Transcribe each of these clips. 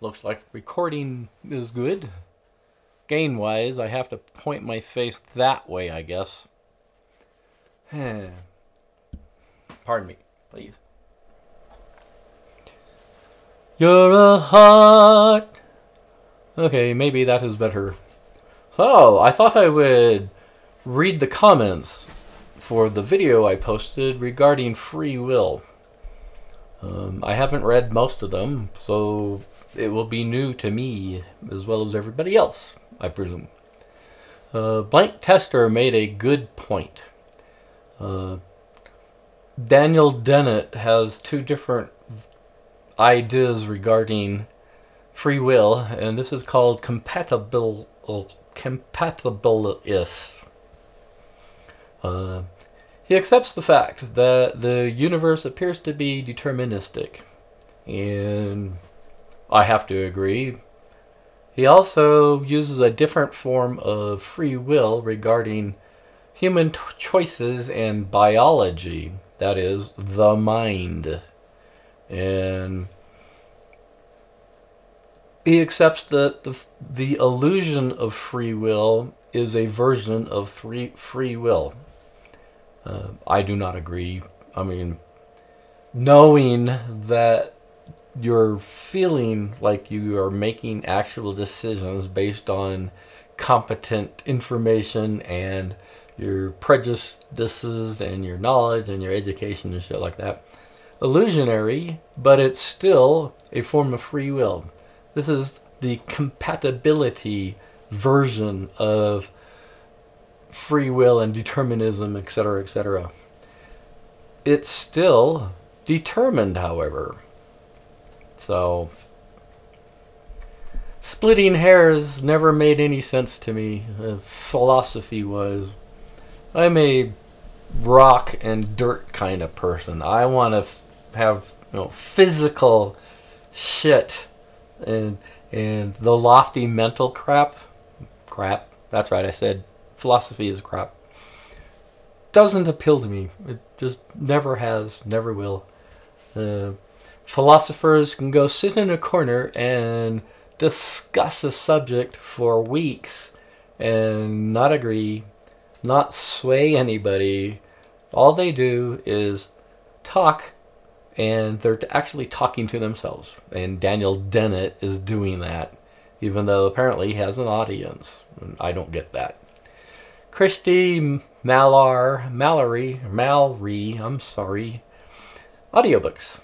Looks like recording is good. Gain wise, I have to point my face that way, I guess. Pardon me, please. You're a heart. Okay, maybe that is better. So, I thought I would read the comments for the video I posted regarding free will. Um, I haven't read most of them, so it will be new to me as well as everybody else, I presume. Uh, Blank Tester made a good point. Uh, Daniel Dennett has two different ideas regarding free will, and this is called compatible. Uh, he accepts the fact that the universe appears to be deterministic, and I have to agree. He also uses a different form of free will regarding human choices and biology, that is, the mind. And he accepts that the, the illusion of free will is a version of free, free will. Uh, I do not agree. I mean, knowing that you're feeling like you are making actual decisions based on competent information and your prejudices and your knowledge and your education and shit like that. Illusionary, but it's still a form of free will. This is the compatibility version of free will and determinism, etc., etc. It's still determined, however. So, splitting hairs never made any sense to me, uh, philosophy was. I'm a rock and dirt kind of person. I want to have you know physical shit and and the lofty mental crap crap. That's right, I said philosophy is crap. Doesn't appeal to me. It just never has, never will. Uh, philosophers can go sit in a corner and discuss a subject for weeks and not agree, not sway anybody. All they do is talk and they're actually talking to themselves. And Daniel Dennett is doing that, even though apparently he has an audience. I don't get that. Christy Malar, Mallory, Mallory, I'm sorry. Audiobooks.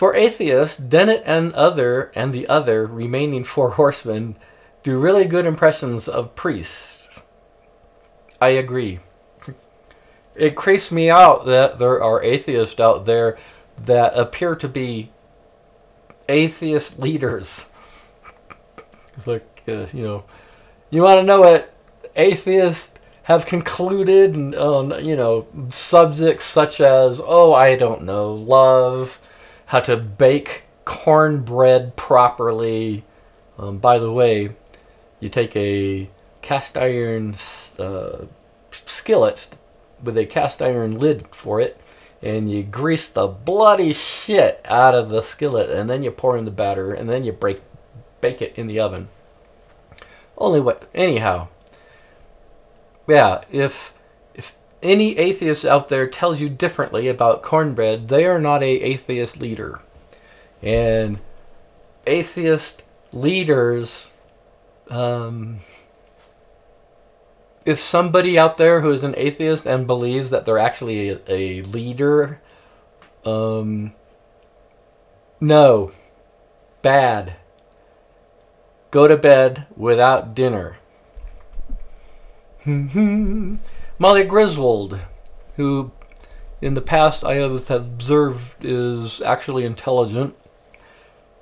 For atheists, Dennett and other and the other remaining four horsemen do really good impressions of priests. I agree. It creeps me out that there are atheists out there that appear to be atheist leaders. It's like, uh, you know, you want to know what atheists have concluded on, you know, subjects such as, oh, I don't know, love, how to bake cornbread properly. Um, by the way, you take a cast iron uh, skillet with a cast iron lid for it and you grease the bloody shit out of the skillet and then you pour in the batter and then you break bake it in the oven only what anyhow yeah if if any atheist out there tells you differently about cornbread they are not a atheist leader and atheist leaders um, if somebody out there who is an atheist and believes that they're actually a, a leader, um, no, bad. Go to bed without dinner. Molly Griswold, who in the past I have observed is actually intelligent.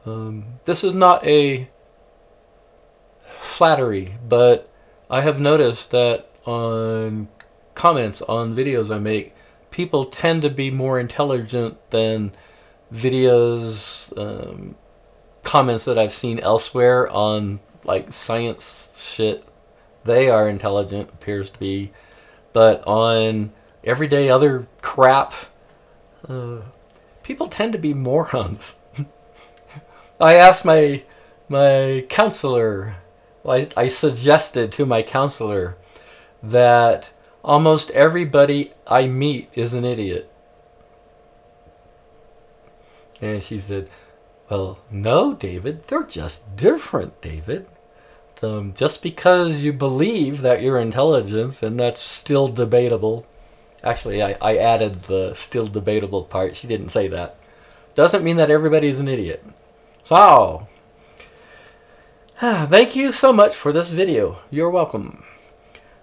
Um, this is not a flattery, but I have noticed that on comments on videos I make, people tend to be more intelligent than videos, um, comments that I've seen elsewhere on like science shit. They are intelligent, appears to be, but on everyday other crap, uh, people tend to be morons. I asked my my counselor. I, I suggested to my counselor that almost everybody I meet is an idiot. And she said, Well, no, David, they're just different, David. Um, just because you believe that you're intelligent, and that's still debatable. Actually, I, I added the still debatable part. She didn't say that. Doesn't mean that everybody's an idiot. So, thank you so much for this video. You're welcome.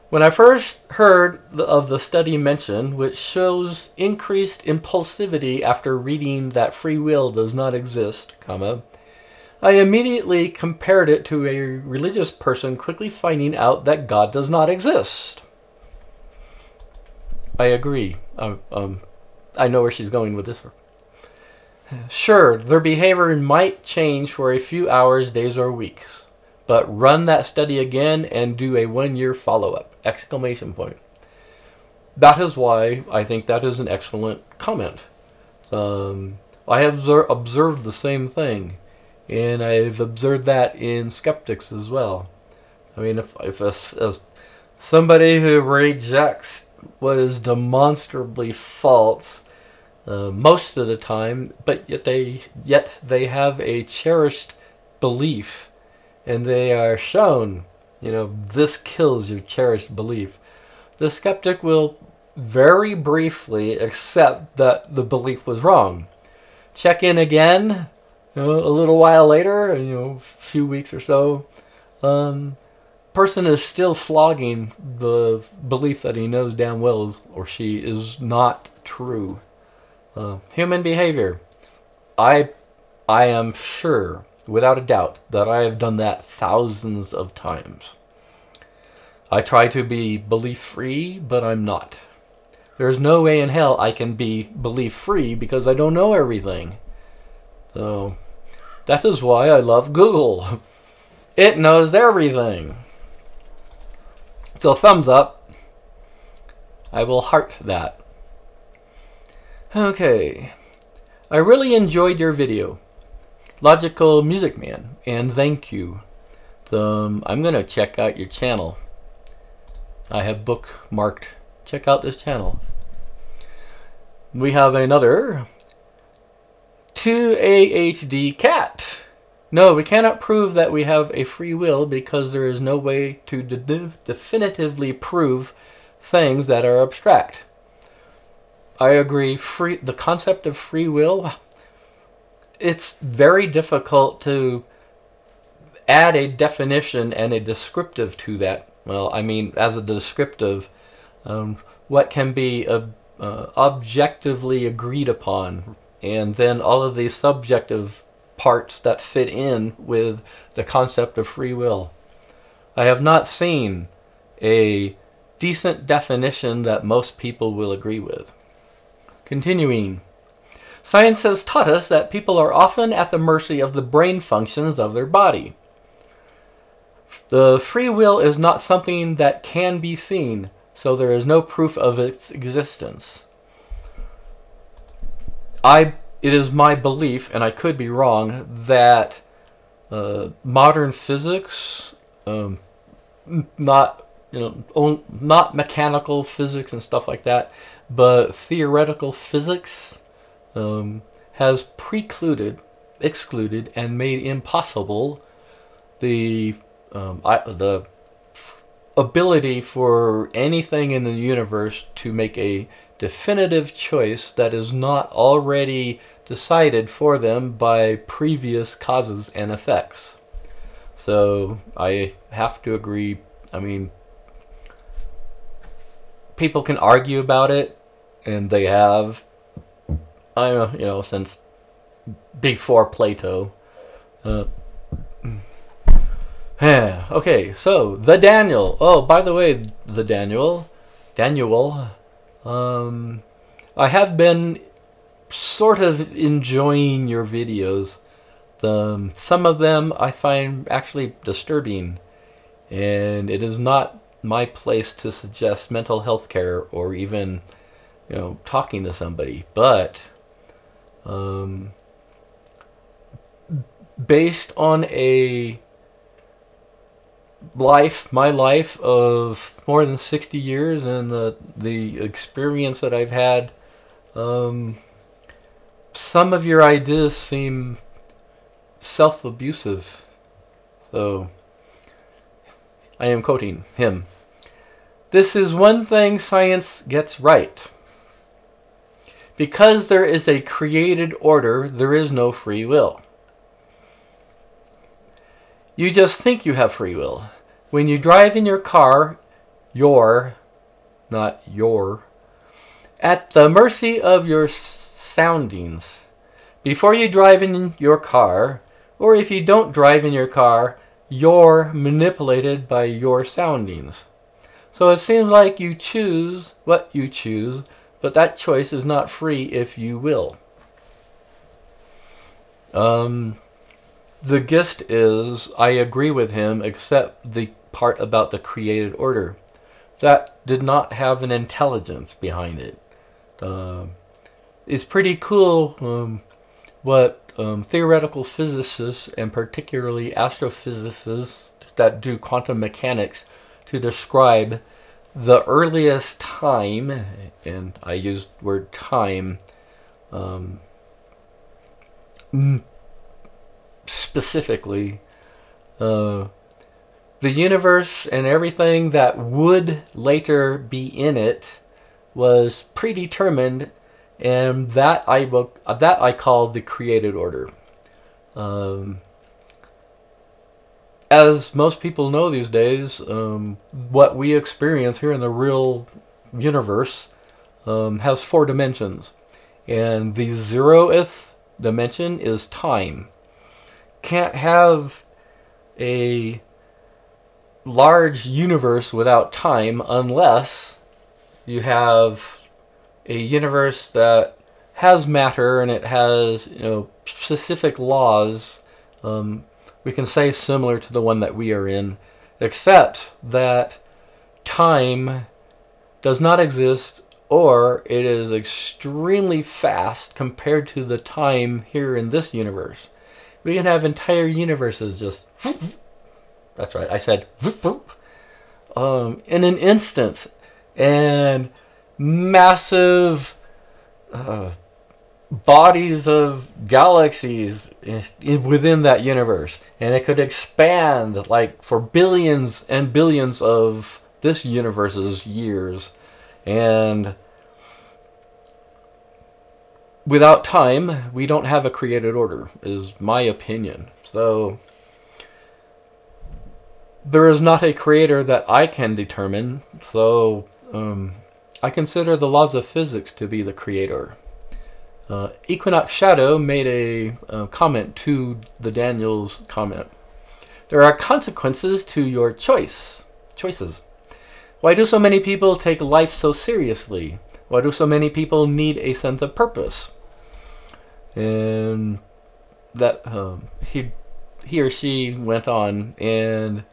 When I first heard of the study mentioned, which shows increased impulsivity after reading that free will does not exist, comma, I immediately compared it to a religious person quickly finding out that God does not exist. I agree. Um, um, I know where she's going with this. Sure, their behavior might change for a few hours, days, or weeks but run that study again and do a one-year follow-up! Exclamation point. That is why I think that is an excellent comment. Um, I have observed the same thing, and I've observed that in skeptics as well. I mean, if, if a, a, somebody who rejects what is demonstrably false uh, most of the time, but yet they yet they have a cherished belief and they are shown, you know, this kills your cherished belief, the skeptic will very briefly accept that the belief was wrong. Check in again, you know, a little while later, you know, a few weeks or so. Um, person is still flogging the belief that he knows damn well is, or she is not true. Uh, human behavior. I, I am sure without a doubt, that I have done that thousands of times. I try to be belief free, but I'm not. There's no way in hell I can be belief free because I don't know everything. So, that is why I love Google. It knows everything. So, thumbs up. I will heart that. Okay. I really enjoyed your video. Logical Music Man, and thank you. Um, I'm going to check out your channel. I have bookmarked. Check out this channel. We have another 2AHD cat. No, we cannot prove that we have a free will because there is no way to de definitively prove things that are abstract. I agree. Free the concept of free will it's very difficult to add a definition and a descriptive to that. Well, I mean, as a descriptive, um, what can be uh, objectively agreed upon, and then all of these subjective parts that fit in with the concept of free will. I have not seen a decent definition that most people will agree with. Continuing. Science has taught us that people are often at the mercy of the brain functions of their body. The free will is not something that can be seen, so there is no proof of its existence. I, it is my belief, and I could be wrong, that uh, modern physics, um, not you know, not mechanical physics and stuff like that, but theoretical physics um, has precluded, excluded, and made impossible the um, I, the ability for anything in the universe to make a definitive choice that is not already decided for them by previous causes and effects. So I have to agree. I mean, people can argue about it, and they have, I you know, since before Plato. Uh, okay, so the Daniel. Oh, by the way, the Daniel, Daniel. Um, I have been sort of enjoying your videos. The, um, some of them I find actually disturbing, and it is not my place to suggest mental health care or even, you know, talking to somebody. But um, based on a life, my life of more than 60 years and the, the experience that I've had, um, some of your ideas seem self-abusive. So, I am quoting him. This is one thing science gets right. Because there is a created order, there is no free will. You just think you have free will. When you drive in your car, your, not your, at the mercy of your soundings. Before you drive in your car, or if you don't drive in your car, you're manipulated by your soundings. So it seems like you choose what you choose, but that choice is not free if you will. Um, the gist is, I agree with him, except the part about the created order. That did not have an intelligence behind it. Uh, it's pretty cool um, what um, theoretical physicists, and particularly astrophysicists that do quantum mechanics, to describe the earliest time, and I used word time, um, specifically uh, the universe and everything that would later be in it was predetermined and that I that I call the created order. Um, as most people know these days, um, what we experience here in the real universe um, has four dimensions, and the zeroth dimension is time can't have a large universe without time unless you have a universe that has matter and it has you know specific laws um, we can say similar to the one that we are in except that time does not exist or it is extremely fast compared to the time here in this universe we can have entire universes just. That's right. I said. Um, in an instant, and massive uh, bodies of galaxies within that universe, and it could expand like for billions and billions of this universe's years, and without time, we don't have a created order, is my opinion. So, there is not a creator that I can determine, so um, I consider the laws of physics to be the creator. Uh, Equinox Shadow made a uh, comment to the Daniels comment. There are consequences to your choice, choices. Why do so many people take life so seriously? Why do so many people need a sense of purpose? and that um, he he or she went on, and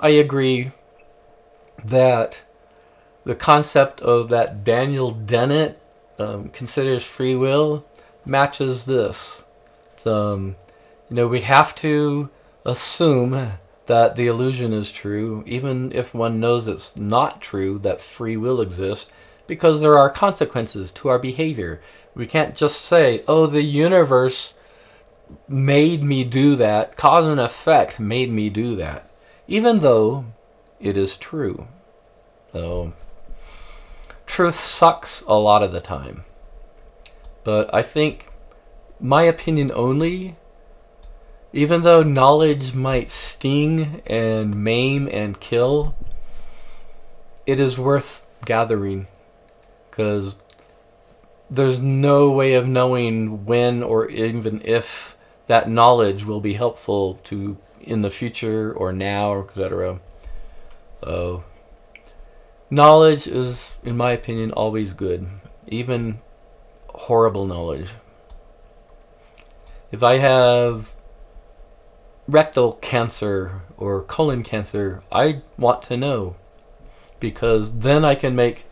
I agree that the concept of that Daniel Dennett um, considers free will matches this. Um, you know, we have to assume that the illusion is true, even if one knows it's not true that free will exists, because there are consequences to our behavior. We can't just say, oh, the universe made me do that, cause and effect made me do that, even though it is true. So, truth sucks a lot of the time. But I think, my opinion only, even though knowledge might sting and maim and kill, it is worth gathering. Because there's no way of knowing when or even if that knowledge will be helpful to in the future or now, or etc. So, knowledge is, in my opinion, always good, even horrible knowledge. If I have rectal cancer or colon cancer, I want to know because then I can make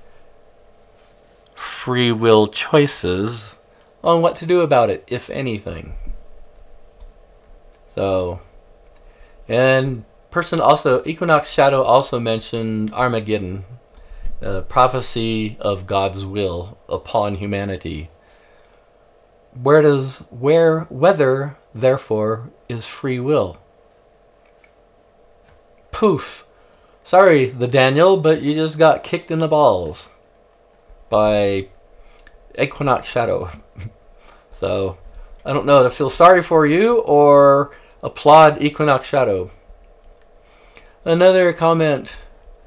free will choices on what to do about it, if anything. So, and person also Equinox Shadow also mentioned Armageddon, prophecy of God's will upon humanity. Where does where whether therefore is free will? Poof. Sorry, the Daniel, but you just got kicked in the balls by Equinox Shadow. so I don't know to feel sorry for you or applaud Equinox Shadow. Another comment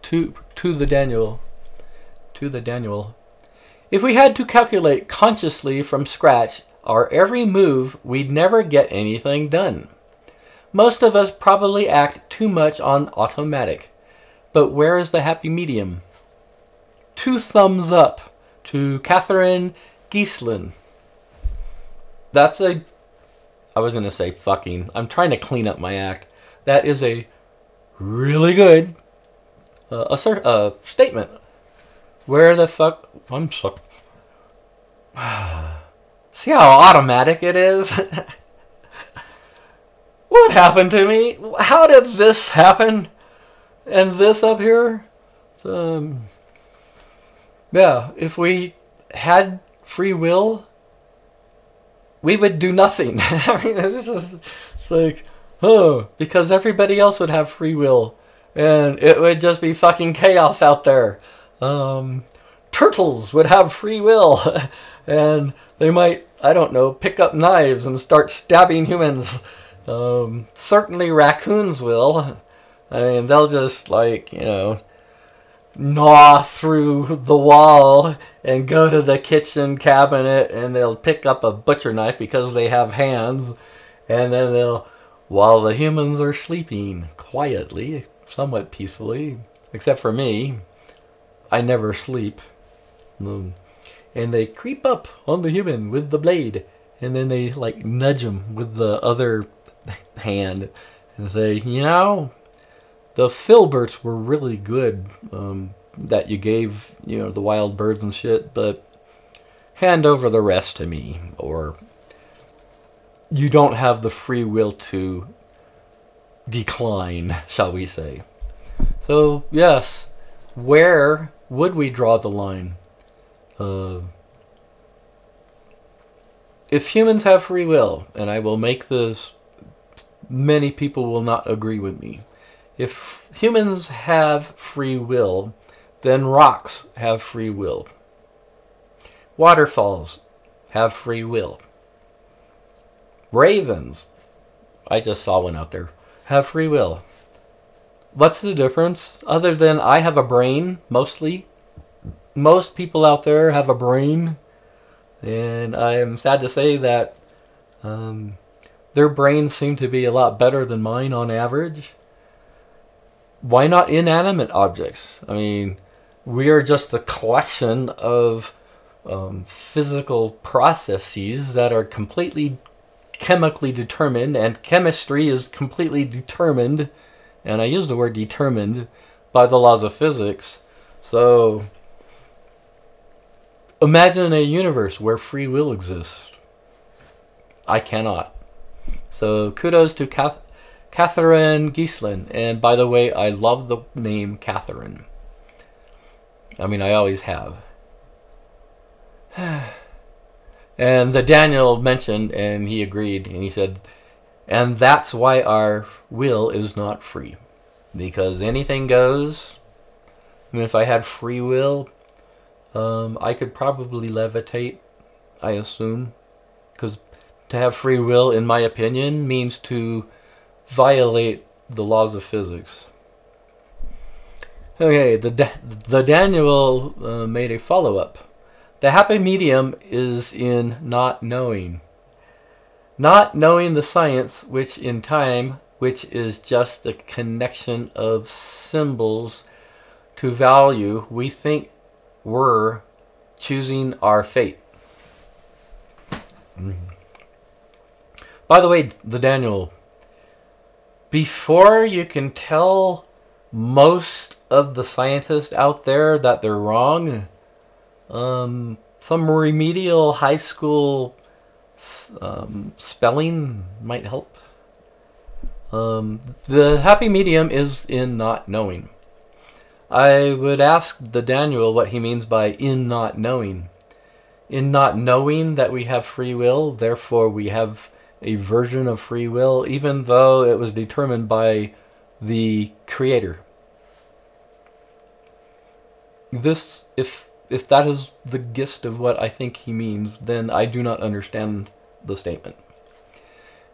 to to the Daniel to the Daniel. If we had to calculate consciously from scratch our every move, we'd never get anything done. Most of us probably act too much on automatic. But where is the happy medium? Two thumbs up to Catherine Gieslin. That's a. I was going to say fucking. I'm trying to clean up my act. That is a really good uh, assert, uh, statement. Where the fuck. I'm so. See how automatic it is? what happened to me? How did this happen? And this up here? Um, yeah, if we had free will, we would do nothing. I mean, it's just it's like, oh, because everybody else would have free will, and it would just be fucking chaos out there. Um, turtles would have free will, and they might, I don't know, pick up knives and start stabbing humans. Um, certainly raccoons will. I mean, they'll just like you know gnaw through the wall and go to the kitchen cabinet and they'll pick up a butcher knife because they have hands and then they'll while the humans are sleeping quietly somewhat peacefully except for me i never sleep. Um, and they creep up on the human with the blade and then they like nudge him with the other hand and say you know the filberts were really good um, that you gave, you know, the wild birds and shit, but hand over the rest to me, or you don't have the free will to decline, shall we say. So, yes, where would we draw the line? Uh, if humans have free will, and I will make this, many people will not agree with me if humans have free will, then rocks have free will. Waterfalls have free will. Ravens, I just saw one out there, have free will. What's the difference? Other than I have a brain, mostly. Most people out there have a brain. And I am sad to say that um, their brains seem to be a lot better than mine on average why not inanimate objects? I mean, we are just a collection of um, physical processes that are completely chemically determined, and chemistry is completely determined, and I use the word determined, by the laws of physics. So, imagine a universe where free will exists. I cannot. So, kudos to Kath Catherine Gieslin. And by the way, I love the name Catherine. I mean, I always have. and the Daniel mentioned, and he agreed, and he said, and that's why our will is not free. Because anything goes. I mean, if I had free will, um, I could probably levitate, I assume. Because to have free will, in my opinion, means to violate the laws of physics. Okay, the, da the Daniel uh, made a follow up. The happy medium is in not knowing. Not knowing the science, which in time, which is just a connection of symbols to value, we think we're choosing our fate. Mm -hmm. By the way, the Daniel before you can tell most of the scientists out there that they're wrong, um, some remedial high school um, spelling might help. Um, the happy medium is in not knowing. I would ask the Daniel what he means by in not knowing. In not knowing that we have free will, therefore we have a version of free will, even though it was determined by the Creator. This, if if that is the gist of what I think he means, then I do not understand the statement.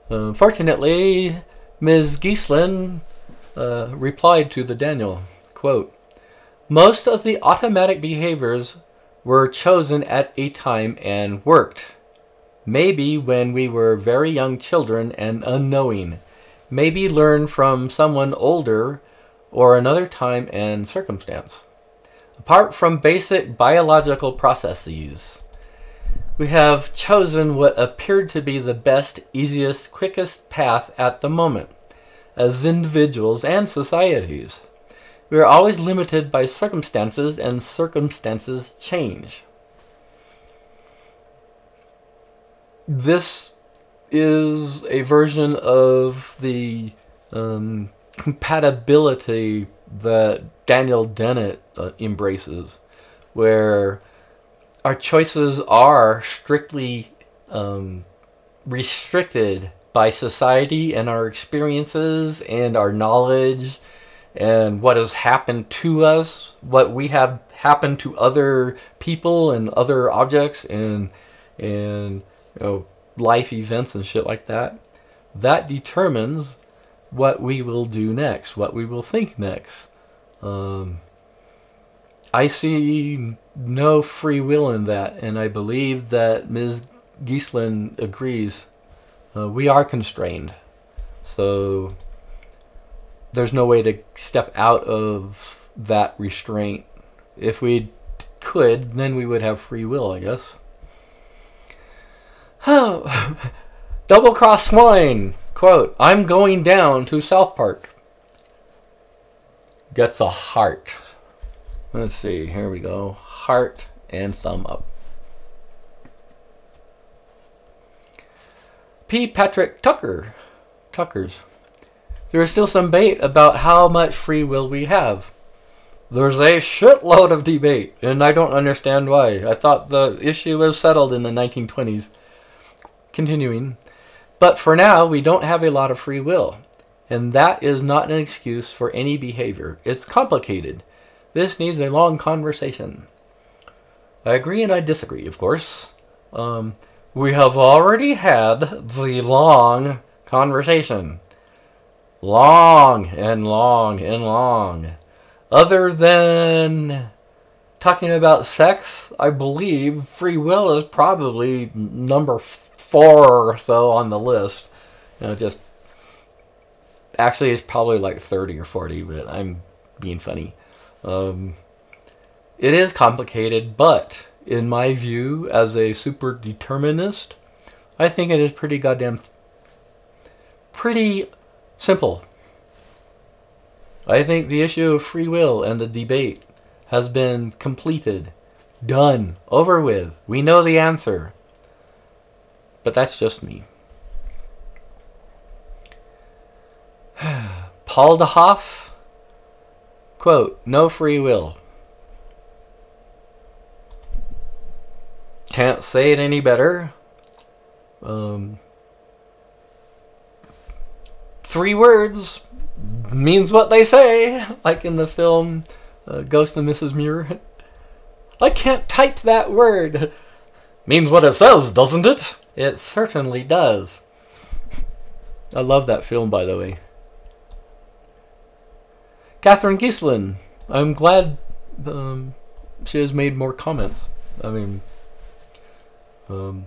Uh, fortunately, Ms. Gieslin uh, replied to the Daniel, quote, Most of the automatic behaviors were chosen at a time and worked. Maybe when we were very young children and unknowing. Maybe learn from someone older or another time and circumstance. Apart from basic biological processes, we have chosen what appeared to be the best, easiest, quickest path at the moment, as individuals and societies. We are always limited by circumstances, and circumstances change. This is a version of the um, compatibility that Daniel Dennett uh, embraces, where our choices are strictly um, restricted by society and our experiences and our knowledge and what has happened to us, what we have happened to other people and other objects and and you know life events and shit like that. That determines what we will do next, what we will think next. Um, I see no free will in that, and I believe that Ms. Gieslin agrees. Uh, we are constrained, so there's no way to step out of that restraint. If we could, then we would have free will, I guess. Oh, double cross swine. Quote, I'm going down to South Park. Gets a heart. Let's see, here we go. Heart and thumb up. P. Patrick Tucker. Tuckers. There is still some debate about how much free will we have. There's a shitload of debate, and I don't understand why. I thought the issue was settled in the 1920s. Continuing. But for now, we don't have a lot of free will. And that is not an excuse for any behavior. It's complicated. This needs a long conversation. I agree and I disagree, of course. Um, we have already had the long conversation. Long and long and long. Other than talking about sex, I believe free will is probably number four or so on the list. You know, just actually it's probably like 30 or 40, but I'm being funny. Um, it is complicated, but in my view, as a super determinist, I think it is pretty goddamn pretty simple. I think the issue of free will and the debate has been completed, done, over with. We know the answer. But that's just me. Paul de Hoff, quote, no free will. Can't say it any better. Um, three words means what they say, like in the film uh, Ghost of Mrs. Muir. I can't type that word. Means what it says, doesn't it? It certainly does. I love that film, by the way. Catherine Gieslin. I'm glad um, she has made more comments. I mean, um,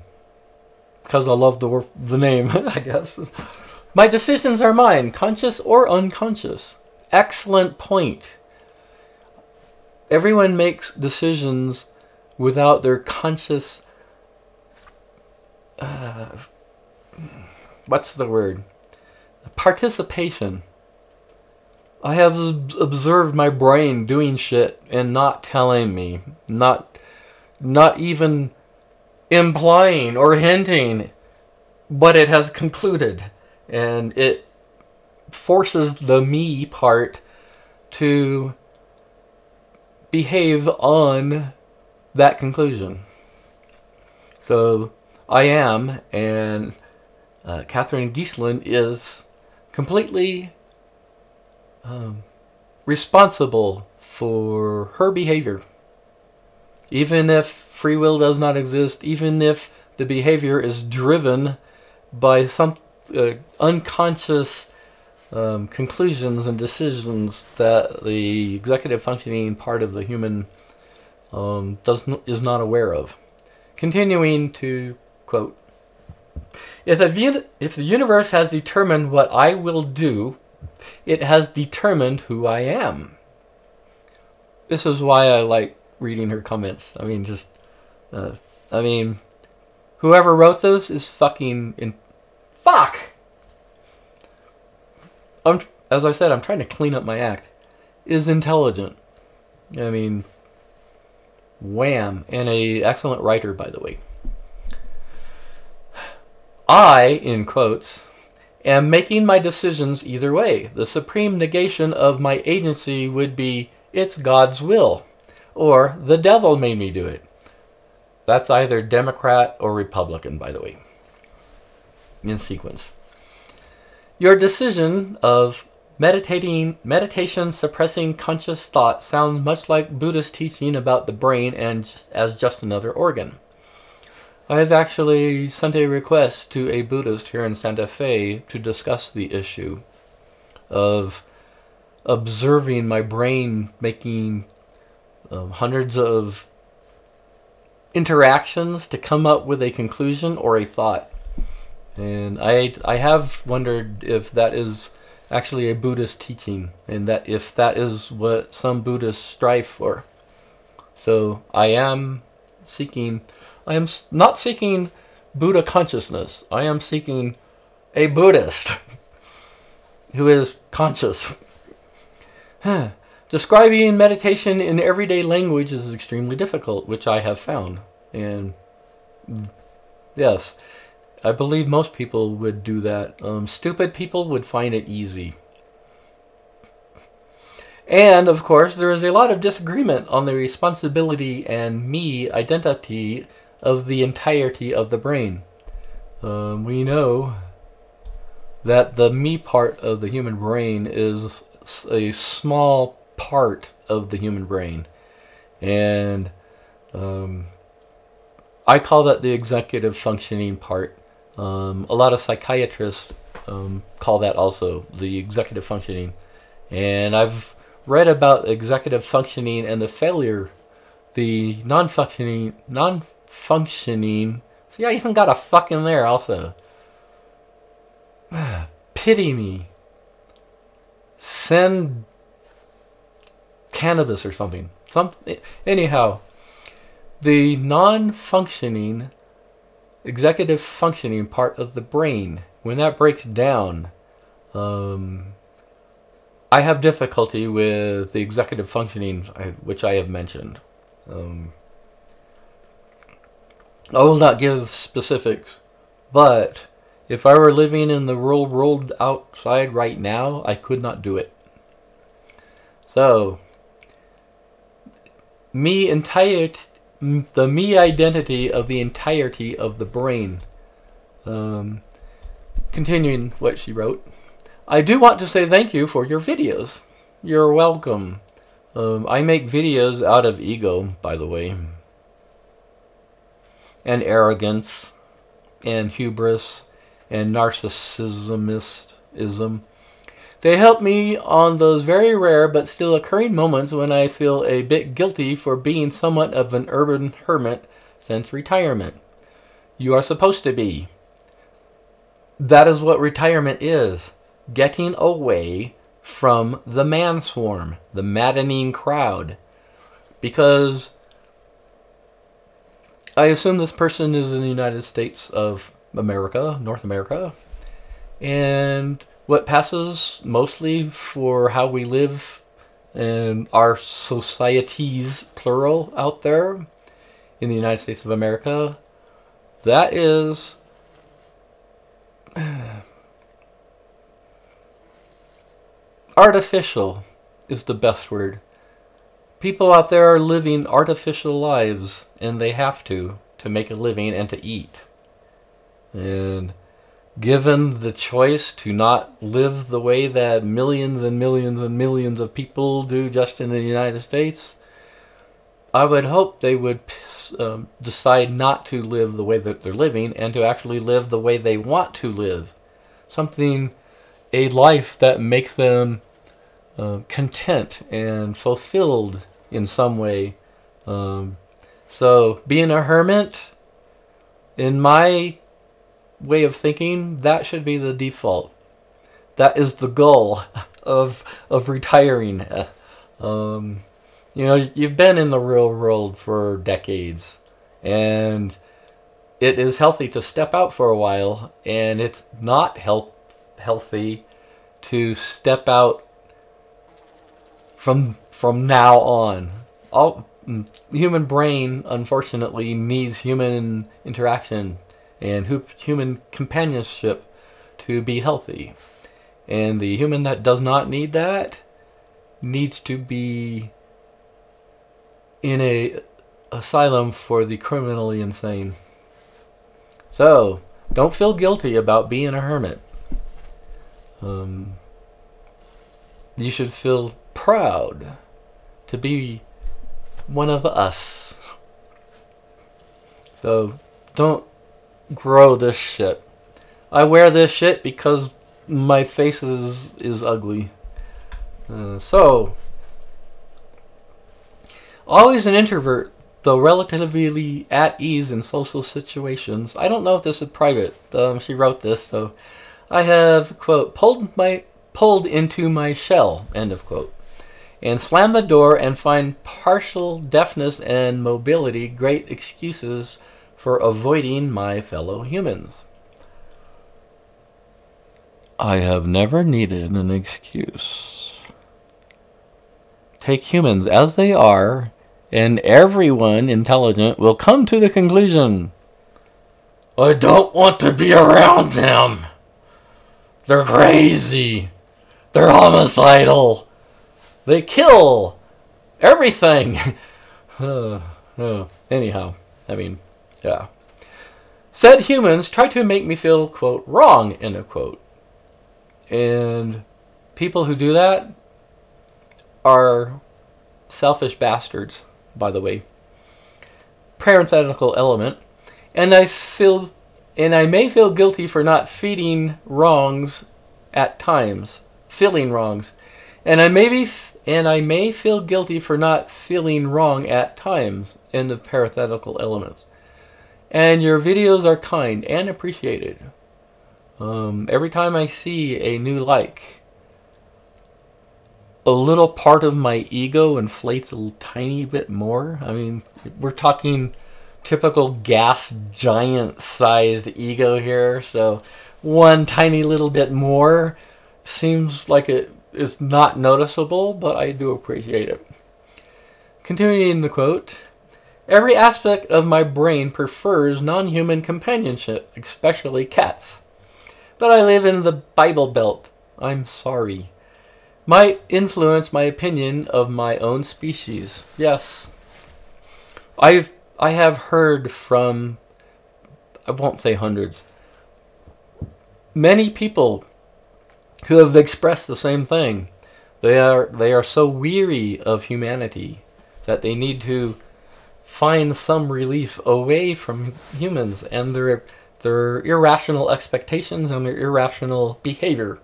because I love the the name, I guess. My decisions are mine, conscious or unconscious. Excellent point. Everyone makes decisions without their conscious uh, what's the word? Participation. I have observed my brain doing shit and not telling me, not, not even implying or hinting, but it has concluded, and it forces the me part to behave on that conclusion. So I am, and uh, Catherine Giesland is completely um, responsible for her behavior. Even if free will does not exist, even if the behavior is driven by some uh, unconscious um, conclusions and decisions that the executive functioning part of the human um, does is not aware of. Continuing to quote, if the, if the universe has determined what I will do, it has determined who I am. This is why I like reading her comments. I mean, just, uh, I mean, whoever wrote this is fucking in. Fuck! I'm, as I said, I'm trying to clean up my act. Is intelligent. I mean, wham, and a excellent writer, by the way. I, in quotes, am making my decisions either way. The supreme negation of my agency would be it's God's will, or the devil made me do it. That's either Democrat or Republican, by the way, in sequence. Your decision of meditating, meditation suppressing conscious thought sounds much like Buddhist teaching about the brain and as just another organ. I have actually sent a request to a Buddhist here in Santa Fe to discuss the issue of observing my brain making um, hundreds of interactions to come up with a conclusion or a thought. And I, I have wondered if that is actually a Buddhist teaching and that if that is what some Buddhists strive for. So I am seeking I am not seeking Buddha consciousness. I am seeking a Buddhist who is conscious. Describing meditation in everyday language is extremely difficult, which I have found. And yes, I believe most people would do that. Um, stupid people would find it easy. And of course, there is a lot of disagreement on the responsibility and me identity of the entirety of the brain. Um, we know that the me part of the human brain is a small part of the human brain. And um, I call that the executive functioning part. Um, a lot of psychiatrists um, call that also the executive functioning. And I've read about executive functioning and the failure, the non-functioning, non functioning. See, I even got a fuck in there also. Pity me. Send cannabis or something. Some anyhow, the non-functioning executive functioning part of the brain when that breaks down um, I have difficulty with the executive functioning which I have mentioned um, I will not give specifics, but if I were living in the real world outside right now, I could not do it. So, me entire, the me identity of the entirety of the brain. Um, continuing what she wrote, I do want to say thank you for your videos. You're welcome. Um, I make videos out of ego, by the way and arrogance and hubris and narcissismism. They help me on those very rare but still occurring moments when I feel a bit guilty for being somewhat of an urban hermit since retirement. You are supposed to be. That is what retirement is getting away from the man swarm, the maddening crowd. Because I assume this person is in the United States of America, North America, and what passes mostly for how we live in our societies, plural, out there in the United States of America, that is artificial is the best word. People out there are living artificial lives, and they have to to make a living and to eat. And given the choice to not live the way that millions and millions and millions of people do just in the United States, I would hope they would um, decide not to live the way that they're living and to actually live the way they want to live. Something, a life that makes them uh, content and fulfilled in some way. Um, so, being a hermit, in my way of thinking, that should be the default. That is the goal of of retiring. Um, you know, you've been in the real world for decades, and it is healthy to step out for a while, and it's not help healthy to step out from from now on. All human brain, unfortunately, needs human interaction and human companionship to be healthy. And the human that does not need that needs to be in a asylum for the criminally insane. So, don't feel guilty about being a hermit. Um, you should feel proud to be one of us. So, don't grow this shit. I wear this shit because my face is, is ugly. Uh, so, always an introvert, though relatively at ease in social situations. I don't know if this is private. Um, she wrote this, so I have quote pulled my pulled into my shell end of quote, and slam the door and find partial deafness and mobility great excuses for avoiding my fellow humans. I have never needed an excuse. Take humans as they are, and everyone intelligent will come to the conclusion I don't want to be around them. They're crazy. They're homicidal. They kill everything. uh, uh, anyhow, I mean, yeah. Said humans try to make me feel, quote, wrong, end of quote. And people who do that are selfish bastards, by the way. Parenthetical element. And I feel and I may feel guilty for not feeding wrongs at times, feeling wrongs. And I may be and I may feel guilty for not feeling wrong at times. End of parenthetical elements and your videos are kind and appreciated. Um, every time I see a new like, a little part of my ego inflates a tiny bit more. I mean, we're talking typical gas giant sized ego here, so one tiny little bit more seems like it is not noticeable, but I do appreciate it. Continuing the quote. Every aspect of my brain prefers non human companionship, especially cats. But I live in the Bible Belt. I'm sorry. Might influence my opinion of my own species. Yes. I've I have heard from I won't say hundreds. Many people who have expressed the same thing. They are they are so weary of humanity that they need to find some relief away from humans and their their irrational expectations and their irrational behavior,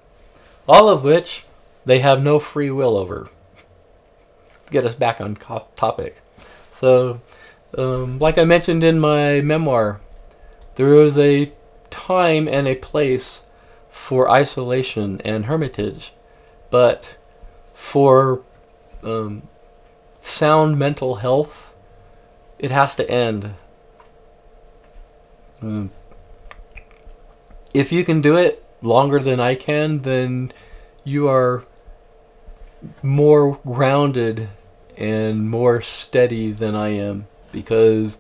all of which they have no free will over. Get us back on topic. So, um, like I mentioned in my memoir, there was a time and a place for isolation and hermitage, but for um, sound mental health it has to end. Mm. If you can do it longer than I can, then you are more grounded and more steady than I am because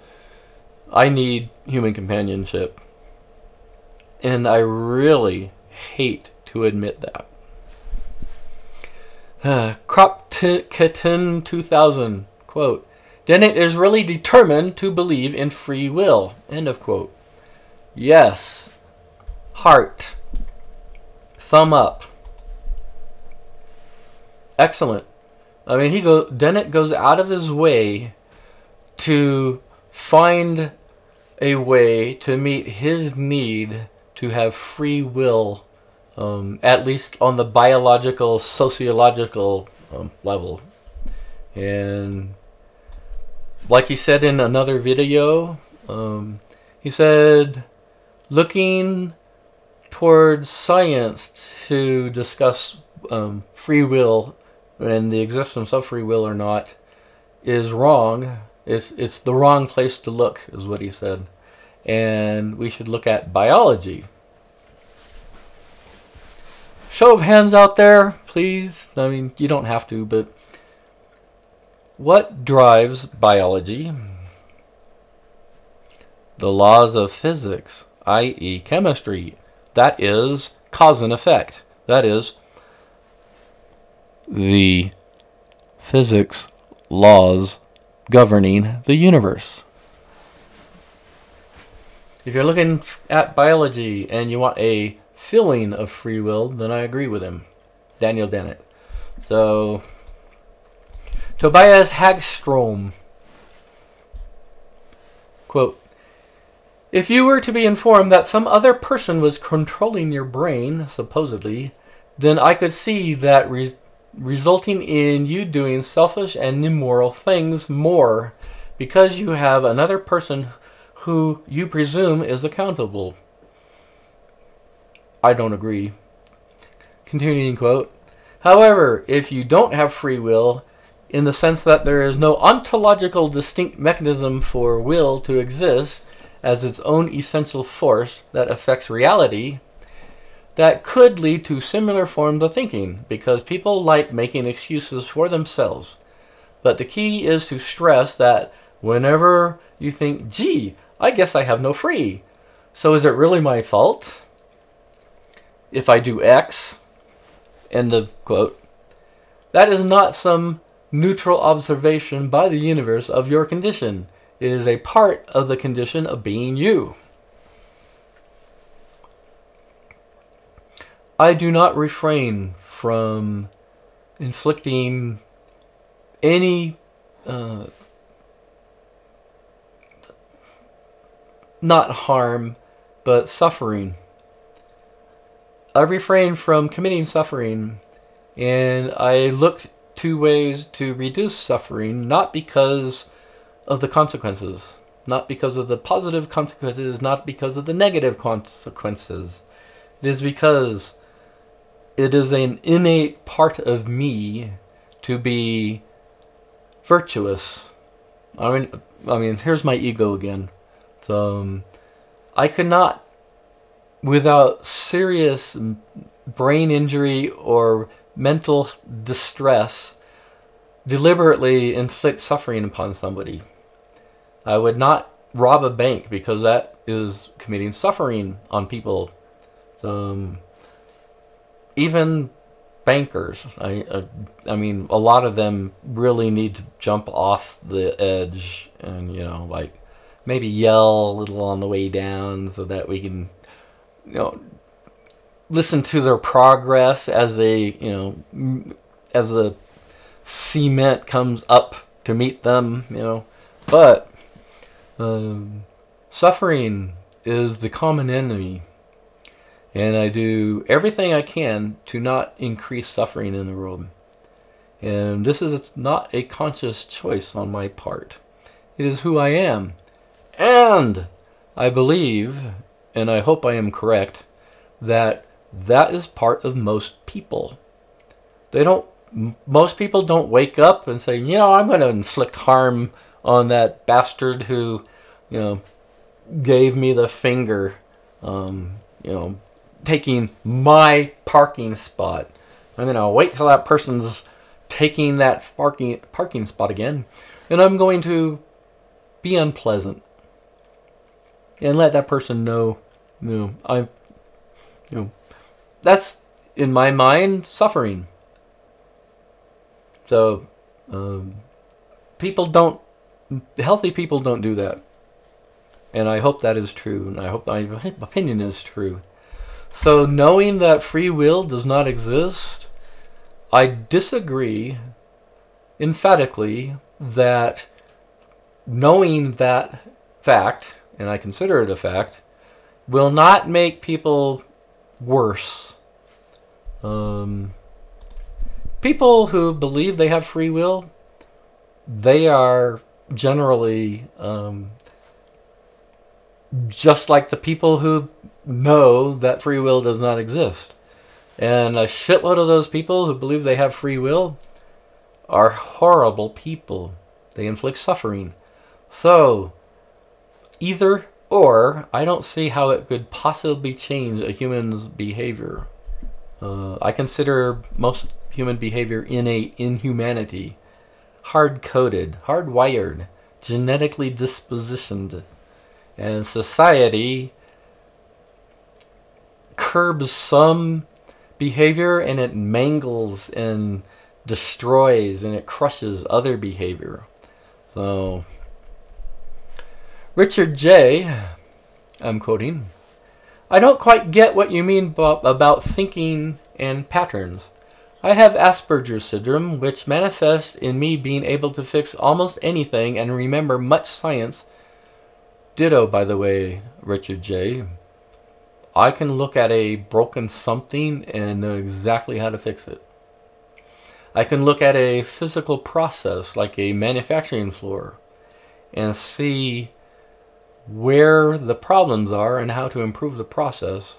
I need human companionship. And I really hate to admit that. Uh, Kropotkin 2000, quote, Dennett is really determined to believe in free will, end of quote. Yes. Heart. Thumb up. Excellent. I mean, he go Dennett goes out of his way to find a way to meet his need to have free will, um, at least on the biological, sociological um, level. And like he said in another video, um, he said, looking towards science to discuss um, free will and the existence of free will or not is wrong. It's, it's the wrong place to look, is what he said. And we should look at biology. Show of hands out there, please. I mean, you don't have to, but what drives biology? The laws of physics, i.e., chemistry. That is cause and effect. That is the physics laws governing the universe. If you're looking at biology and you want a feeling of free will, then I agree with him. Daniel Dennett. So, Tobias Hagstrom. Quote, if you were to be informed that some other person was controlling your brain, supposedly, then I could see that re resulting in you doing selfish and immoral things more because you have another person who you presume is accountable. I don't agree. Continuing quote. However, if you don't have free will, in the sense that there is no ontological distinct mechanism for will to exist as its own essential force that affects reality, that could lead to similar forms of thinking because people like making excuses for themselves. But the key is to stress that whenever you think, gee, I guess I have no free, so is it really my fault? If I do X, end of quote, that is not some neutral observation by the universe of your condition. It is a part of the condition of being you. I do not refrain from inflicting any uh, not harm, but suffering. I refrain from committing suffering, and I look to ways to reduce suffering, not because of the consequences, not because of the positive consequences, not because of the negative consequences. It is because it is an innate part of me to be virtuous. I mean, I mean, here's my ego again. So, um, I could not, without serious brain injury or mental distress, deliberately inflict suffering upon somebody. I would not rob a bank because that is committing suffering on people. Um, even bankers, I, uh, I mean, a lot of them really need to jump off the edge and, you know, like maybe yell a little on the way down so that we can, you know, listen to their progress as they, you know, as the cement comes up to meet them, you know. But um, suffering is the common enemy and I do everything I can to not increase suffering in the world. And this is not a conscious choice on my part. It is who I am. And I believe, and I hope I am correct, that that is part of most people. They don't, most people don't wake up and say, you know, I'm going to inflict harm on that bastard who, you know, gave me the finger, um, you know, taking my parking spot. I'm going to wait till that person's taking that parking parking spot again, and I'm going to be unpleasant and let that person know, you know, I, you know, that's in my mind suffering. So, um, people don't, healthy people don't do that. And I hope that is true, and I hope my opinion is true. So, knowing that free will does not exist, I disagree emphatically that knowing that fact, and I consider it a fact, will not make people worse. Um, people who believe they have free will, they are generally um, just like the people who know that free will does not exist. And a shitload of those people who believe they have free will are horrible people. They inflict suffering. So, either or, I don't see how it could possibly change a human's behavior. Uh, I consider most human behavior innate inhumanity, hard coded, hardwired, genetically dispositioned. And society curbs some behavior and it mangles and destroys and it crushes other behavior. So, Richard J., I'm quoting, I don't quite get what you mean about thinking and patterns. I have Asperger's syndrome, which manifests in me being able to fix almost anything and remember much science. Ditto, by the way, Richard J. I can look at a broken something and know exactly how to fix it. I can look at a physical process like a manufacturing floor and see where the problems are and how to improve the process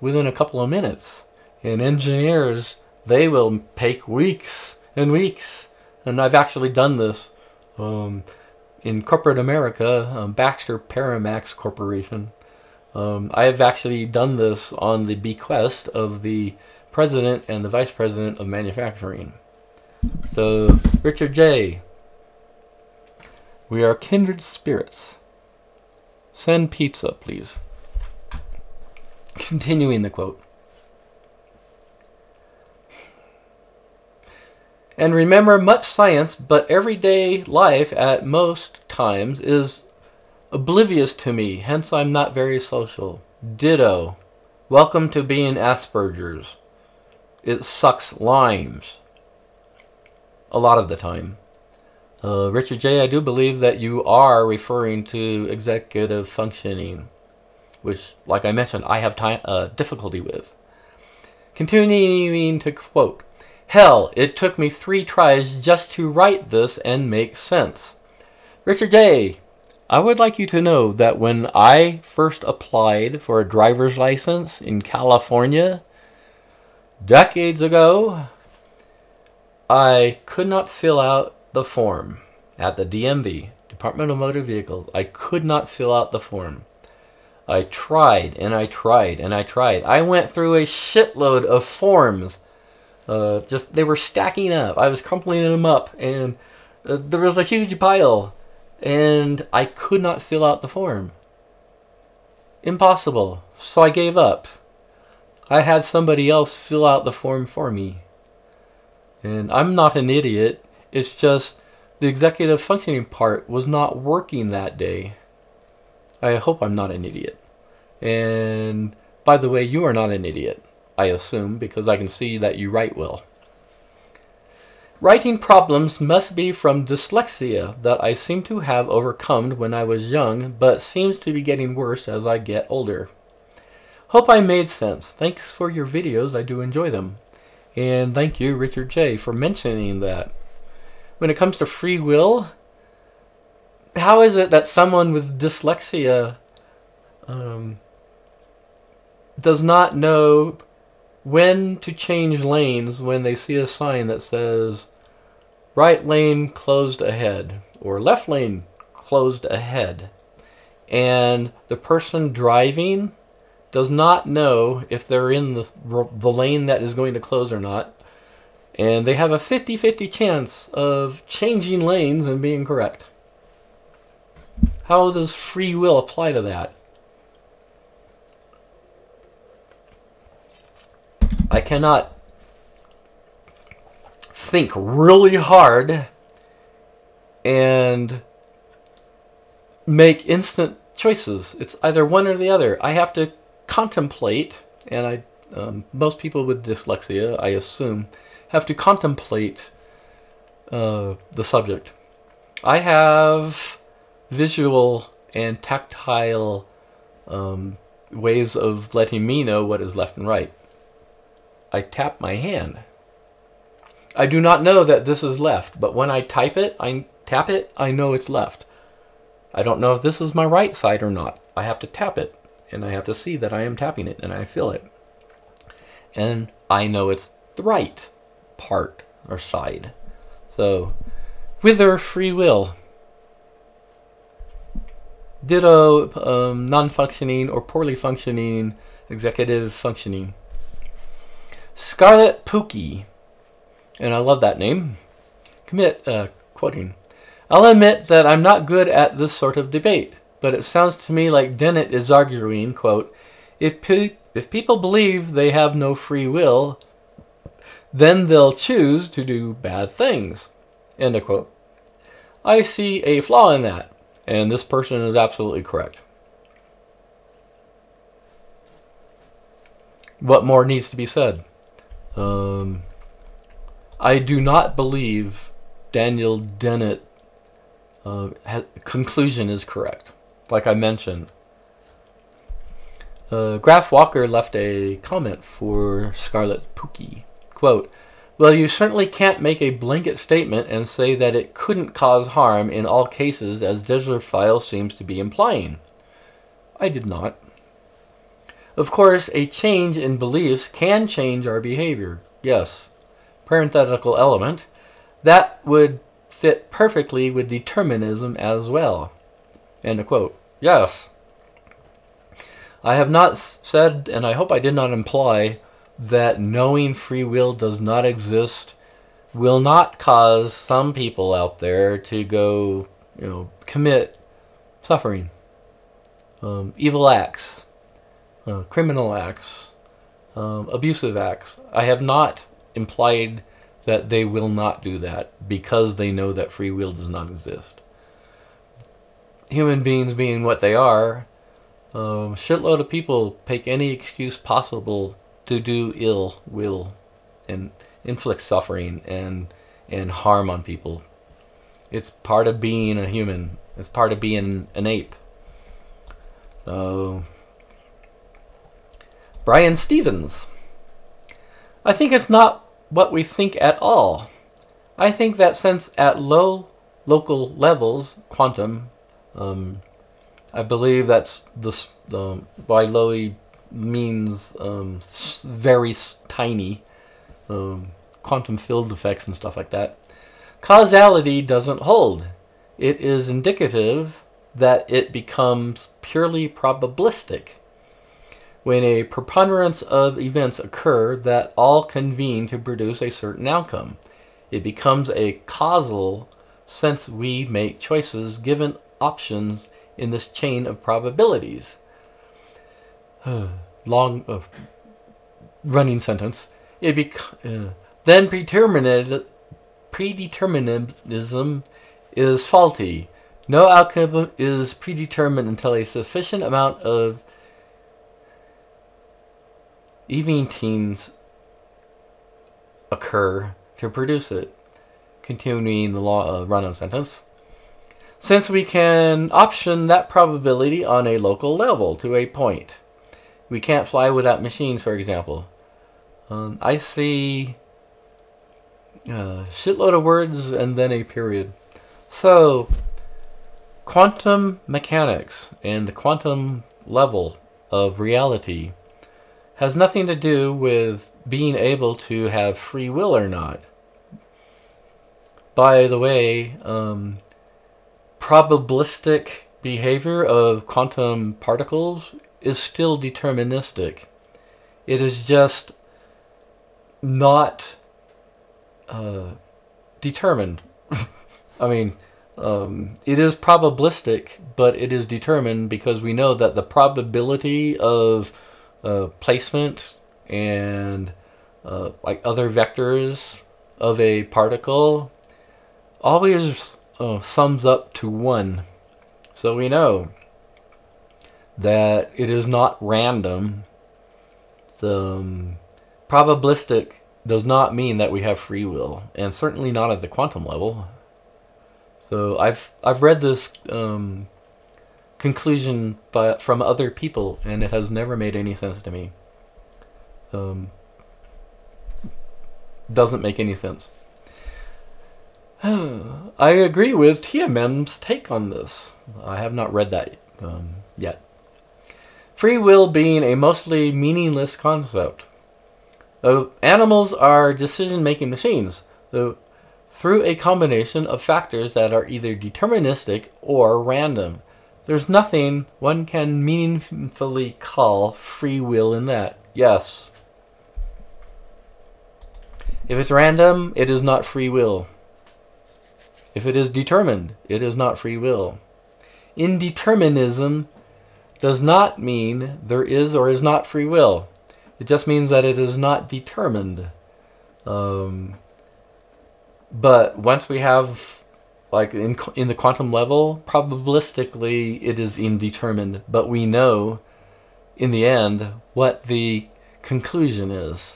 within a couple of minutes. And engineers, they will take weeks and weeks. And I've actually done this um, in corporate America, um, Baxter Paramax Corporation. Um, I have actually done this on the bequest of the president and the vice president of manufacturing. So, Richard J., we are kindred spirits. Send pizza, please. Continuing the quote. And remember, much science, but everyday life at most times is oblivious to me, hence I'm not very social. Ditto. Welcome to being Asperger's. It sucks limes. A lot of the time. Uh, Richard J., I do believe that you are referring to executive functioning, which, like I mentioned, I have time, uh, difficulty with. Continuing to quote, Hell, it took me three tries just to write this and make sense. Richard J., I would like you to know that when I first applied for a driver's license in California decades ago, I could not fill out the form at the DMV, Department of Motor Vehicles. I could not fill out the form. I tried and I tried and I tried. I went through a shitload of forms. Uh, just they were stacking up. I was crumpling them up, and uh, there was a huge pile, and I could not fill out the form. Impossible. So I gave up. I had somebody else fill out the form for me. And I'm not an idiot. It's just the executive functioning part was not working that day. I hope I'm not an idiot. And by the way, you are not an idiot, I assume, because I can see that you write well. Writing problems must be from dyslexia that I seem to have overcome when I was young, but seems to be getting worse as I get older. Hope I made sense. Thanks for your videos, I do enjoy them. And thank you, Richard J., for mentioning that when it comes to free will, how is it that someone with dyslexia um, does not know when to change lanes when they see a sign that says right lane closed ahead or left lane closed ahead and the person driving does not know if they're in the, the lane that is going to close or not and they have a 50-50 chance of changing lanes and being correct. How does free will apply to that? I cannot think really hard and make instant choices. It's either one or the other. I have to contemplate, and I um, most people with dyslexia, I assume, have to contemplate uh, the subject. I have visual and tactile um, ways of letting me know what is left and right. I tap my hand. I do not know that this is left, but when I type it, I tap it, I know it's left. I don't know if this is my right side or not. I have to tap it, and I have to see that I am tapping it, and I feel it. And I know it's the right part or side. So, with their free will, ditto um, non-functioning or poorly functioning executive functioning. Scarlet Pookie, and I love that name. Commit, uh, quoting, I'll admit that I'm not good at this sort of debate, but it sounds to me like Dennett is arguing, quote, if, pe if people believe they have no free will, then they'll choose to do bad things, end of quote. I see a flaw in that, and this person is absolutely correct. What more needs to be said? Um, I do not believe Daniel Dennett uh, conclusion is correct. Like I mentioned, uh, Graf Walker left a comment for Scarlet Pookie. Quote, well, you certainly can't make a blanket statement and say that it couldn't cause harm in all cases as Desertphile seems to be implying. I did not. Of course, a change in beliefs can change our behavior. Yes. Parenthetical element. That would fit perfectly with determinism as well. End quote. Yes. I have not said, and I hope I did not imply, that knowing free will does not exist will not cause some people out there to go, you know, commit suffering, um, evil acts, uh, criminal acts, um, abusive acts. I have not implied that they will not do that because they know that free will does not exist. Human beings being what they are, um, shitload of people take any excuse possible to do ill will and inflict suffering and and harm on people. It's part of being a human. It's part of being an ape. So Brian Stevens. I think it's not what we think at all. I think that since at low local levels, quantum, um, I believe that's the by low means um, very tiny, um, quantum field effects and stuff like that. Causality doesn't hold. It is indicative that it becomes purely probabilistic when a preponderance of events occur that all convene to produce a certain outcome. It becomes a causal since we make choices given options in this chain of probabilities. Long uh, running sentence. It bec- uh, then predetermined, predeterminism is faulty. No outcome is predetermined until a sufficient amount of eventings occur to produce it. Continuing the law, of run-on sentence. Since we can option that probability on a local level to a point. We can't fly without machines, for example. Um, I see a uh, shitload of words and then a period. So, quantum mechanics and the quantum level of reality has nothing to do with being able to have free will or not. By the way, um, probabilistic behavior of quantum particles is still deterministic. It is just not uh, determined. I mean, um, it is probabilistic, but it is determined because we know that the probability of uh, placement and uh, like other vectors of a particle always uh, sums up to 1. So we know that it is not random. The um, probabilistic does not mean that we have free will, and certainly not at the quantum level. So I've I've read this um, conclusion by, from other people, and it has never made any sense to me. Um, doesn't make any sense. I agree with TMM's take on this. I have not read that um, yet. Free will being a mostly meaningless concept. Uh, animals are decision-making machines, though through a combination of factors that are either deterministic or random. There's nothing one can meaningfully call free will in that. Yes. If it's random, it is not free will. If it is determined, it is not free will. Indeterminism does not mean there is or is not free will. It just means that it is not determined. Um, but once we have, like in, in the quantum level, probabilistically it is indetermined, but we know in the end what the conclusion is.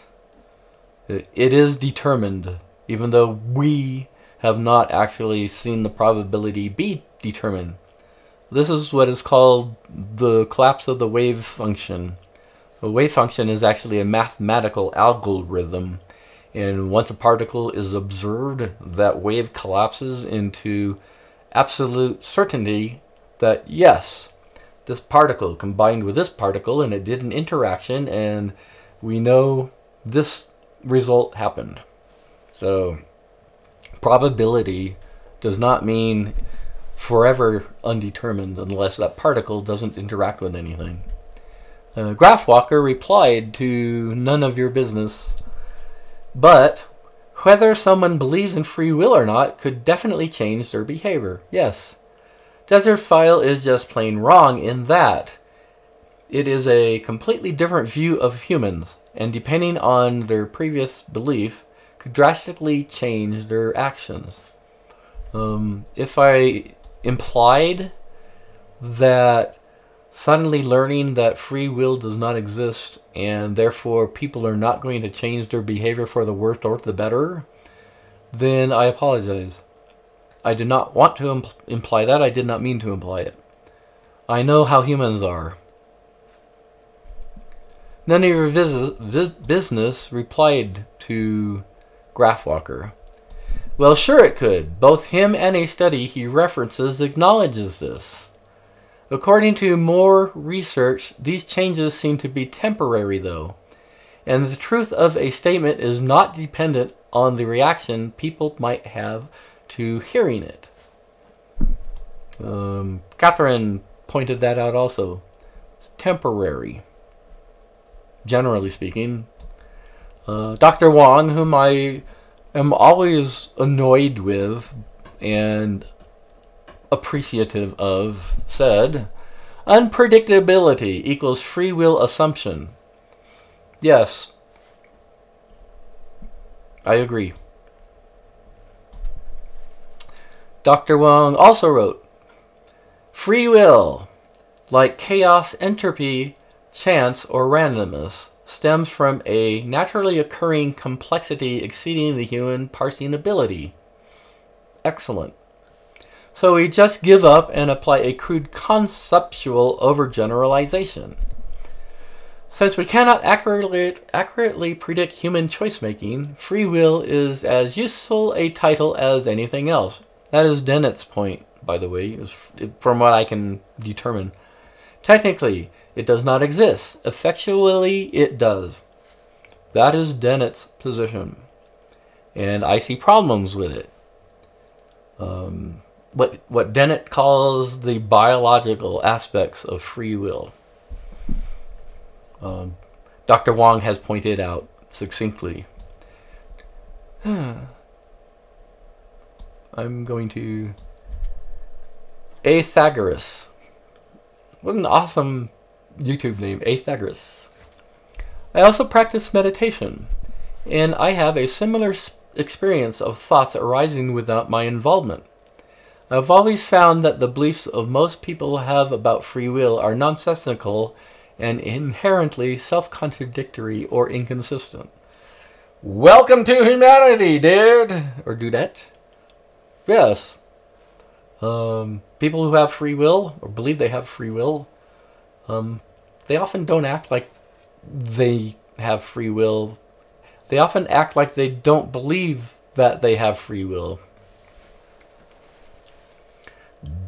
It is determined, even though we have not actually seen the probability be determined. This is what is called the collapse of the wave function. A wave function is actually a mathematical algorithm and once a particle is observed, that wave collapses into absolute certainty that yes, this particle combined with this particle and it did an interaction and we know this result happened. So probability does not mean forever undetermined unless that particle doesn't interact with anything. Uh, Graphwalker replied to none of your business, but whether someone believes in free will or not could definitely change their behavior. Yes. Desertphile is just plain wrong in that it is a completely different view of humans, and depending on their previous belief, could drastically change their actions. Um, if I implied that suddenly learning that free will does not exist and therefore people are not going to change their behavior for the worse or the better, then I apologize. I did not want to impl imply that. I did not mean to imply it. I know how humans are. None of your business replied to Graphwalker. Well, sure it could. Both him and a study he references acknowledges this. According to more research, these changes seem to be temporary though, and the truth of a statement is not dependent on the reaction people might have to hearing it. Um, Catherine pointed that out also. It's temporary, generally speaking. Uh, Dr. Wong, whom I am always annoyed with and appreciative of, said, Unpredictability equals free will assumption. Yes, I agree. Dr. Wong also wrote, Free will, like chaos, entropy, chance, or randomness, stems from a naturally occurring complexity exceeding the human parsing ability. Excellent. So we just give up and apply a crude conceptual overgeneralization. Since we cannot accurately, accurately predict human choice making, free will is as useful a title as anything else. That is Dennett's point, by the way, from what I can determine. Technically, it does not exist. Effectually, it does. That is Dennett's position. And I see problems with it. Um, what what Dennett calls the biological aspects of free will. Um, Dr. Wong has pointed out succinctly. I'm going to Athegoras. What an awesome YouTube name, Athegoras. I also practice meditation, and I have a similar experience of thoughts arising without my involvement. I've always found that the beliefs of most people have about free will are nonsensical and inherently self contradictory or inconsistent. Welcome to humanity, dude! Or dudette? Yes. Um, people who have free will, or believe they have free will, um, they often don't act like they have free will. They often act like they don't believe that they have free will.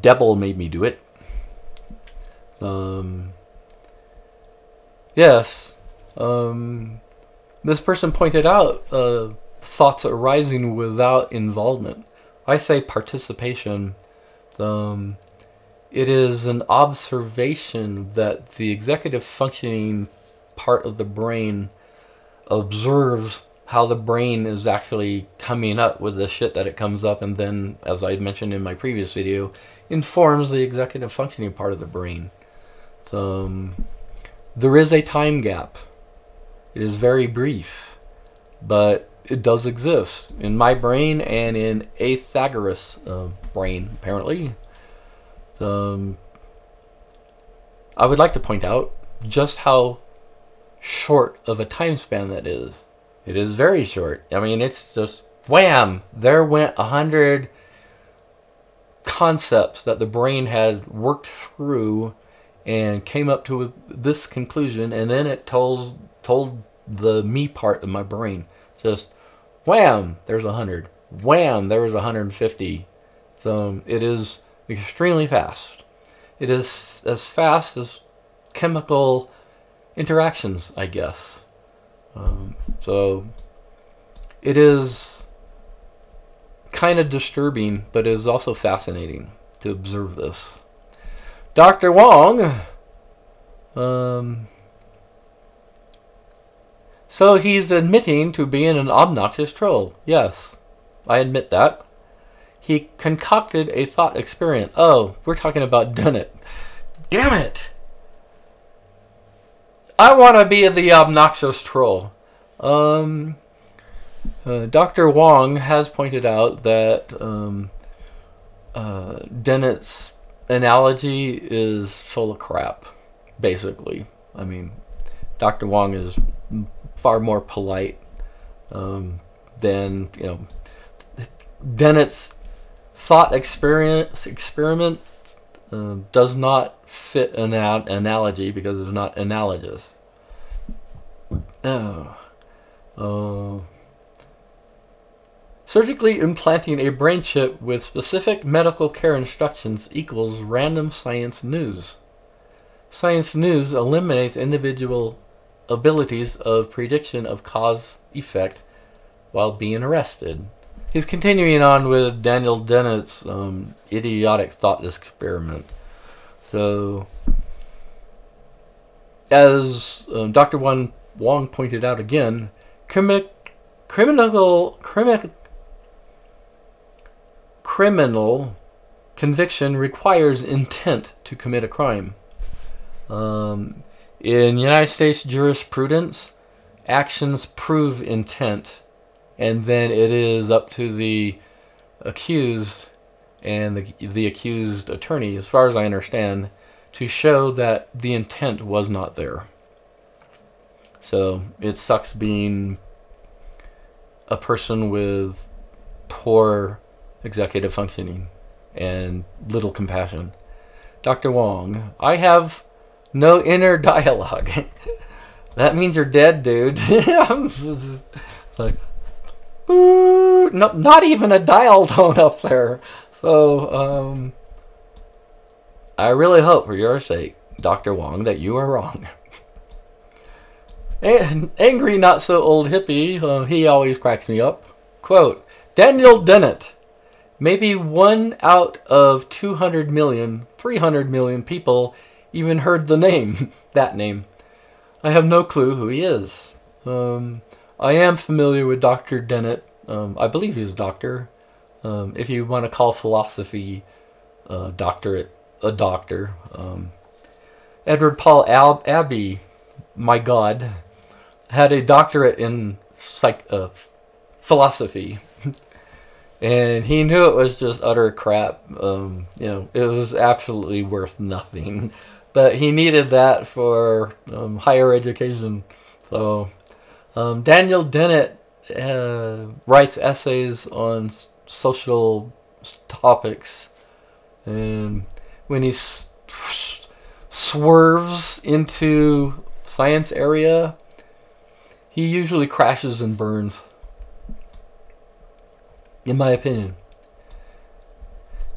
Devil made me do it. Um, yes. Um, this person pointed out uh, thoughts arising without involvement. I say participation. Um, it is an observation that the executive functioning part of the brain observes how the brain is actually coming up with the shit that it comes up and then as I mentioned in my previous video informs the executive functioning part of the brain. So, um, there is a time gap it is very brief, but it does exist in my brain and in Athenagoras' uh, brain, apparently. Um, I would like to point out just how short of a time span that is. It is very short. I mean, it's just wham! There went a hundred concepts that the brain had worked through and came up to this conclusion, and then it told told the me part of my brain. Just wham, there's a hundred. Wham, there was 150. So it is extremely fast. It is as fast as chemical interactions, I guess. Um, so it is kind of disturbing, but it is also fascinating to observe this. Dr. Wong, um, so he's admitting to being an obnoxious troll. Yes, I admit that. He concocted a thought experiment. Oh, we're talking about Dennett. Damn it! I want to be the obnoxious troll. Um, uh, Dr. Wong has pointed out that um, uh, Dennett's analogy is full of crap, basically. I mean, Dr. Wong is far more polite um, than you know Dennett's thought experience experiment uh, does not fit an analogy because it's not analogous. Oh. Uh, surgically implanting a brain chip with specific medical care instructions equals random science news. Science news eliminates individual abilities of prediction of cause effect while being arrested. He's continuing on with Daniel Dennett's um, idiotic thought experiment. So, as um, Dr. Wong, Wong pointed out again, crimi- criminal, crimi- criminal conviction requires intent to commit a crime. Um, in United States jurisprudence, actions prove intent, and then it is up to the accused and the, the accused attorney, as far as I understand, to show that the intent was not there. So it sucks being a person with poor executive functioning and little compassion. Dr. Wong, I have no inner dialogue. that means you're dead, dude. like, not, not even a dial tone up there. So, um, I really hope for your sake, Dr. Wong, that you are wrong. angry, not so old hippie, uh, he always cracks me up. Quote Daniel Dennett. Maybe one out of 200 million, 300 million people even heard the name, that name. I have no clue who he is. Um, I am familiar with Dr. Dennett. Um, I believe he's a doctor. Um, if you want to call philosophy uh, doctorate a doctor. Um, Edward Paul Al- Abbey, my God, had a doctorate in psych- uh, philosophy. and he knew it was just utter crap. Um, you know, it was absolutely worth nothing. But he needed that for um, higher education. So um, Daniel Dennett uh, writes essays on social topics, and when he swerves into science area, he usually crashes and burns. In my opinion.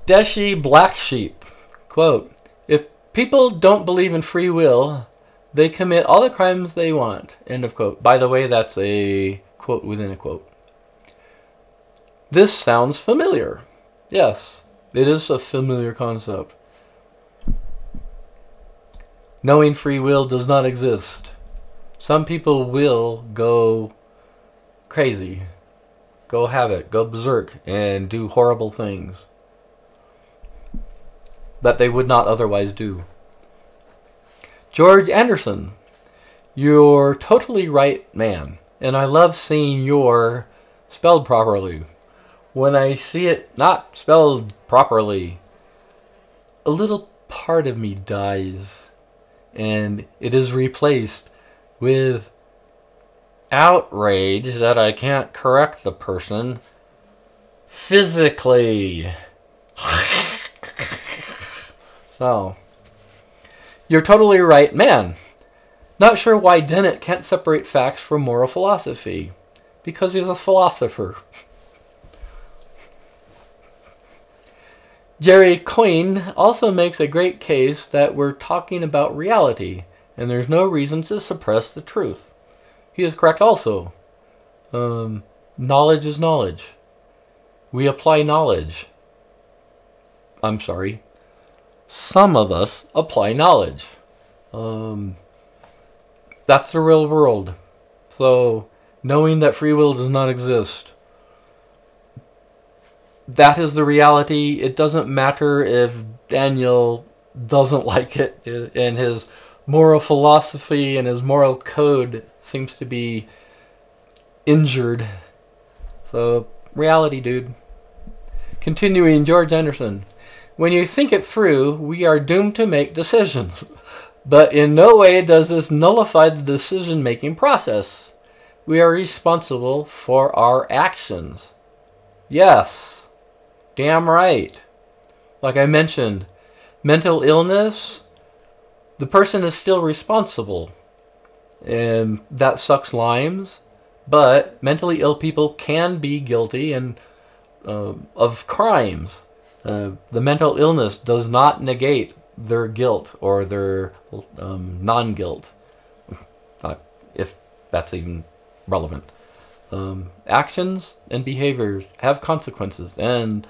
Deshi Black Sheep, quote, If people don't believe in free will, they commit all the crimes they want. End of quote. By the way, that's a quote within a quote. This sounds familiar. Yes, it is a familiar concept. Knowing free will does not exist. Some people will go crazy, go have it, go berserk, and do horrible things that they would not otherwise do. George Anderson, you're totally right, man. And I love seeing your spelled properly. When I see it not spelled properly, a little part of me dies. And it is replaced with outrage that I can't correct the person physically. so. You're totally right, man. Not sure why Dennett can't separate facts from moral philosophy. Because he's a philosopher. Jerry Coyne also makes a great case that we're talking about reality, and there's no reason to suppress the truth. He is correct also. Um, knowledge is knowledge. We apply knowledge. I'm sorry some of us apply knowledge. Um, that's the real world. So, knowing that free will does not exist, that is the reality. It doesn't matter if Daniel doesn't like it, and his moral philosophy and his moral code seems to be injured. So, reality, dude. Continuing, George Anderson. When you think it through, we are doomed to make decisions. But in no way does this nullify the decision making process. We are responsible for our actions. Yes, damn right. Like I mentioned, mental illness, the person is still responsible. And that sucks limes. But mentally ill people can be guilty and uh, of crimes. Uh, the mental illness does not negate their guilt or their um, non guilt, uh, if that's even relevant. Um, actions and behaviors have consequences, and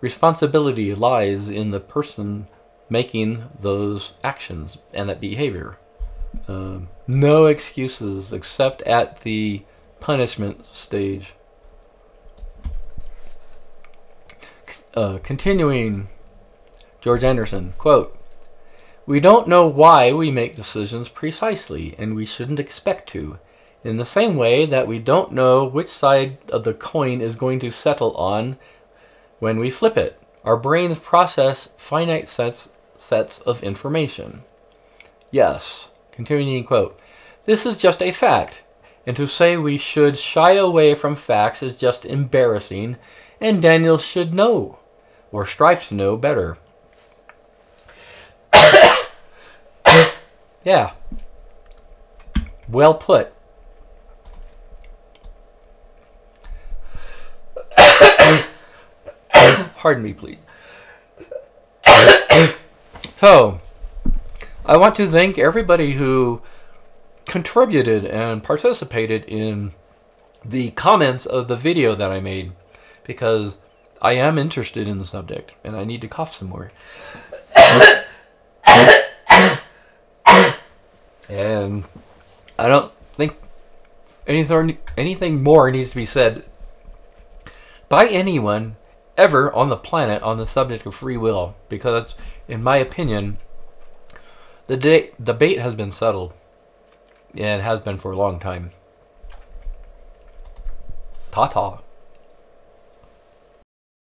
responsibility lies in the person making those actions and that behavior. Uh, no excuses except at the punishment stage. Uh, continuing, George Anderson, quote, We don't know why we make decisions precisely, and we shouldn't expect to, in the same way that we don't know which side of the coin is going to settle on when we flip it. Our brains process finite sets, sets of information. Yes, continuing quote, This is just a fact, and to say we should shy away from facts is just embarrassing, and Daniel should know or strive to know better. yeah. Well put. Pardon me, please. so, I want to thank everybody who contributed and participated in the comments of the video that I made because I am interested in the subject, and I need to cough some more. and I don't think anything anything more needs to be said by anyone ever on the planet on the subject of free will, because, in my opinion, the de- debate has been settled, and has been for a long time. Ta ta.